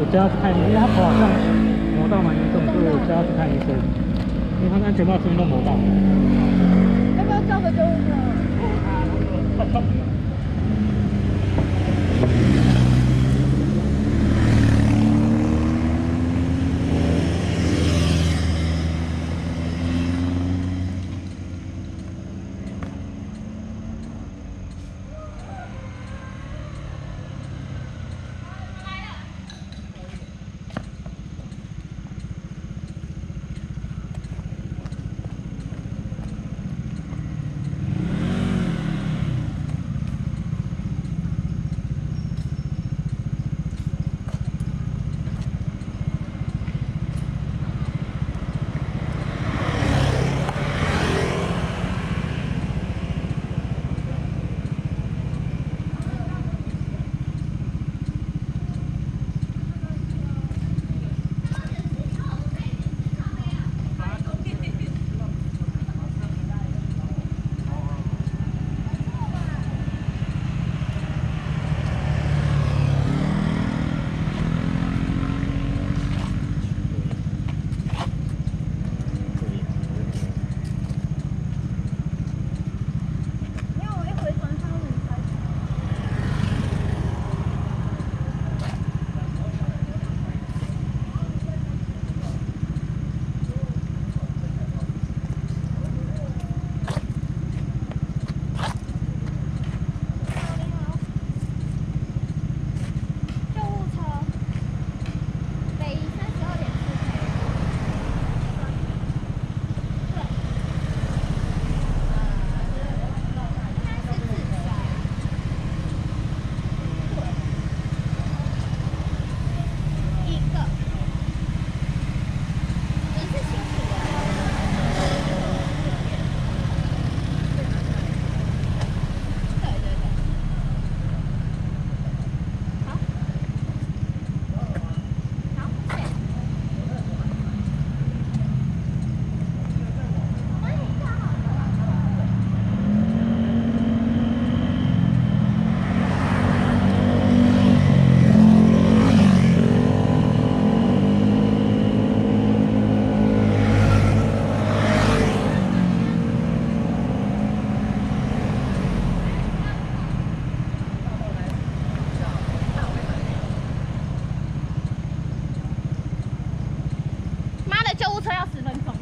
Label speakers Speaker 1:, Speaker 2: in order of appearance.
Speaker 1: 我叫他去看医生，因为他头好像磨到蛮严重，所以我叫他去看医生。因为他安全帽这边都磨到。
Speaker 2: 要不要叫个救护车？
Speaker 1: 救护车要十分钟。